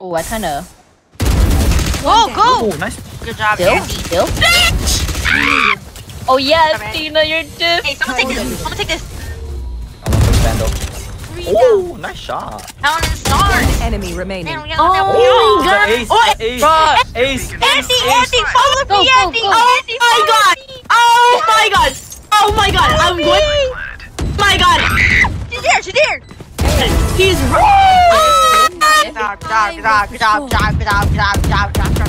Oh, I kind of. Whoa, go! Ooh, nice. Good job, Still? Andy. Still? Oh, yes, Come. Tina, you're dip. Hey, someone take this. Someone take this. I'm gonna push Vandal. Oh, nice shot. Down in stars. Enemy remaining. Man, we got Oh, them. my oh, The God. ace, Oh, the ace, God. ace, ace, Andy, ace. Andy, follow Go, me, go, Andy. go. Oh my oh god! Oh my god! Oh my god! I'm going. My god! She's there. She's there. He's right. Job, job, job, job, job, job, job, good job.